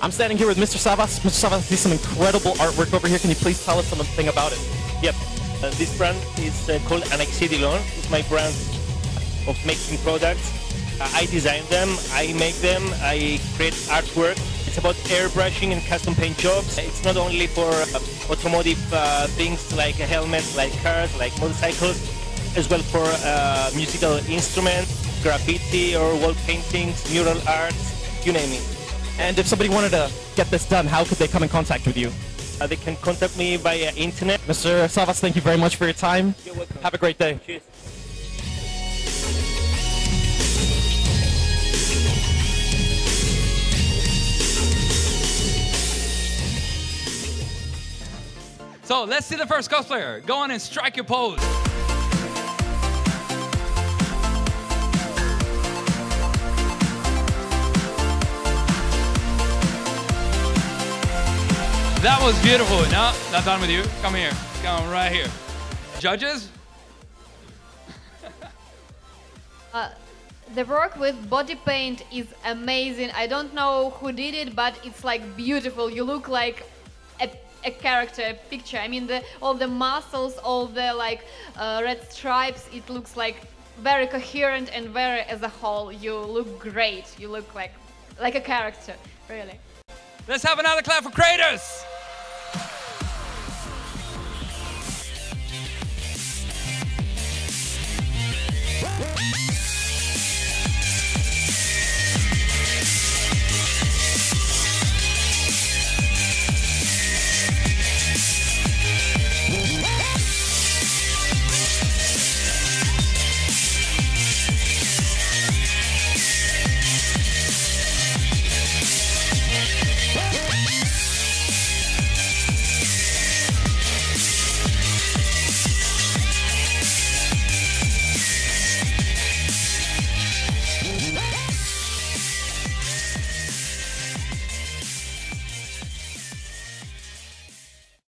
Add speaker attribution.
Speaker 1: I'm standing here with Mr. Savvas. Mr. Savvas sees some incredible artwork over here. Can you please tell us something about it?
Speaker 2: Yep. Uh, this brand is uh, called Anexitilon. It's my brand of making products. Uh, I design them, I make them, I create artwork. It's about airbrushing and custom paint jobs. It's not only for uh, automotive uh, things like helmets, like cars, like motorcycles, as well for uh, musical instruments, graffiti or wall paintings, mural arts, you name it.
Speaker 1: And if somebody wanted to get this done, how could they come in contact with you?
Speaker 2: Uh, they can contact me via internet.
Speaker 1: Mr. Savvas, thank you very much for your time.
Speaker 2: You're welcome.
Speaker 1: Have a great day.
Speaker 2: Cheers.
Speaker 3: So let's see the first cosplayer. Go on and strike your pose. That was beautiful. No, not done with you. Come here. Come right here. Judges?
Speaker 4: Uh, the work with body paint is amazing. I don't know who did it, but it's like beautiful. You look like a, a character, a picture. I mean, the, all the muscles, all the like uh, red stripes. It looks like very coherent and very as a whole. You look great. You look like like a character, really.
Speaker 3: Let's have another clap for Kratos.